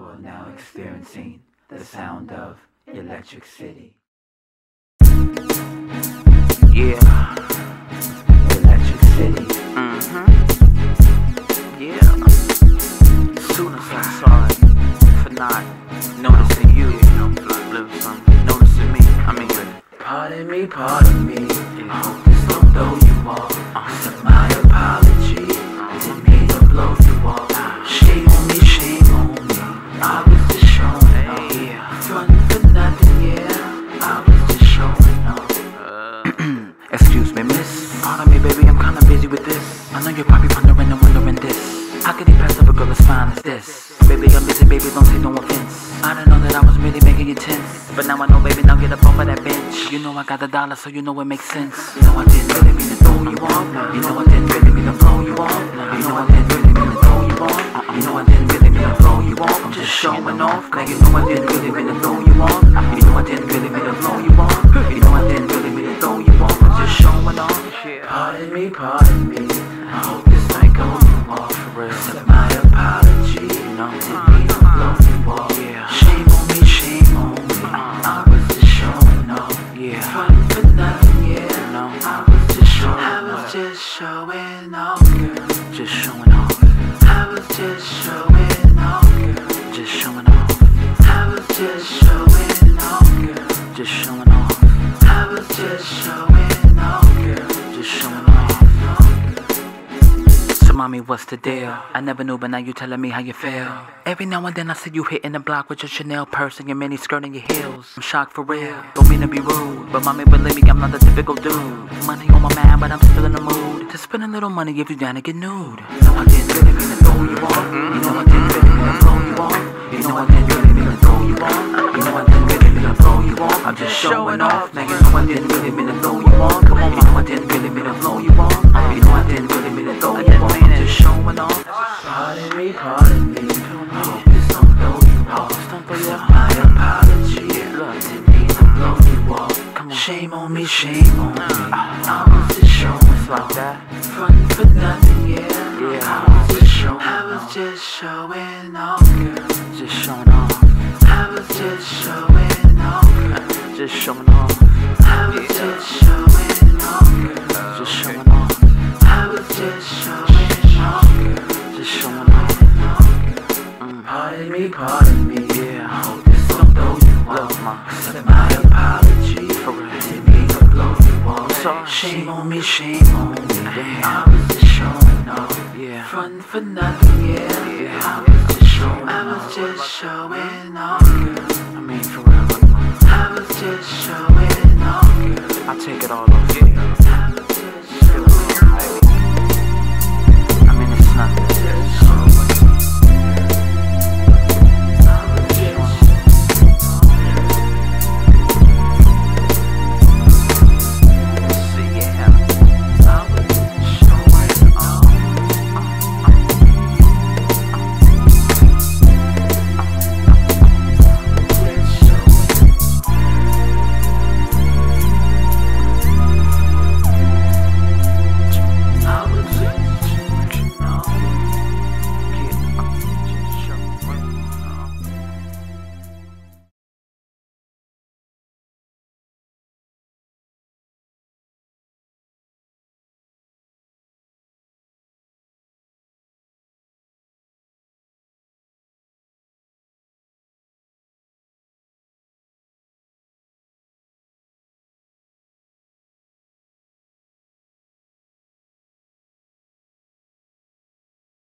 You are now experiencing the sound of Electric City. Yeah. Electric City. Mm-hmm. Yeah. Soon as I saw it, for not noticing you, you know, noticing me. I mean, Pardon me, pardon me. This? Baby, I'm busy, baby, don't take no offense. I didn't know that I was really making you tense. But now I know, baby, now get up off of that bench. You know I got the dollar, so you know it makes sense. You know I didn't really mean to throw you off. You know I didn't really mean to blow you off. You know I didn't really mean to throw you off. You know I didn't really mean to blow you off. I'm just showing off. Now you know I didn't really mean to throw you off. You know I didn't really mean to blow you off. You know I didn't really mean to throw you off. I'm just showing off. Pardon me, pardon me. Showing off, girl. Just showing off. I was just showing off, girl. Just showing off. I was just showing off, girl. Just showing off. I was just showing off, girl. Just showing off. So mommy, what's the deal? I never knew, but now you telling me how you feel. Every now and then I see you hitting the block with your Chanel purse and your mini skirt and your heels. I'm shocked for real. Don't mean to be rude, but mommy, believe me, I'm not the typical dude. Money on my mind, but I'm still in the mood to spend a little money if you down to get nude. You know I didn't really mean to throw you off. You know I really mean to blow you off. You know I really mean to throw you off. You know I really mean to blow you off. I'm just showing off. Now you know I didn't really mean to throw you off. Come on, you know I didn't really mean to blow you off. You know I didn't really mean to throw you off. I'm just showing off. Pardon me, pardon me. I hope this don't throw you off. Accept my apology. Didn't mean to blow you off. Shame on me, shame on me. I was just showing Like that. Front for nothing, yeah. Yeah. I was just showing I was just showing off, girl. Just showing off. I was just showing off, girl. Just showing off. I was just showing off, girl. Just showing off. I was just showing off, girl. Just showing off. Mm. Pardon me, pardon me. Yeah. sorry. Shame on me, shame on me. Yeah. I was just showing off. Yeah. Frontin' for nothing, yeah. yeah. I was just showing I was just showing off, girl. I mean, for real. I was just showing off, girl. I take it all off. Yeah. I was just showing off. I mean, it's nothing.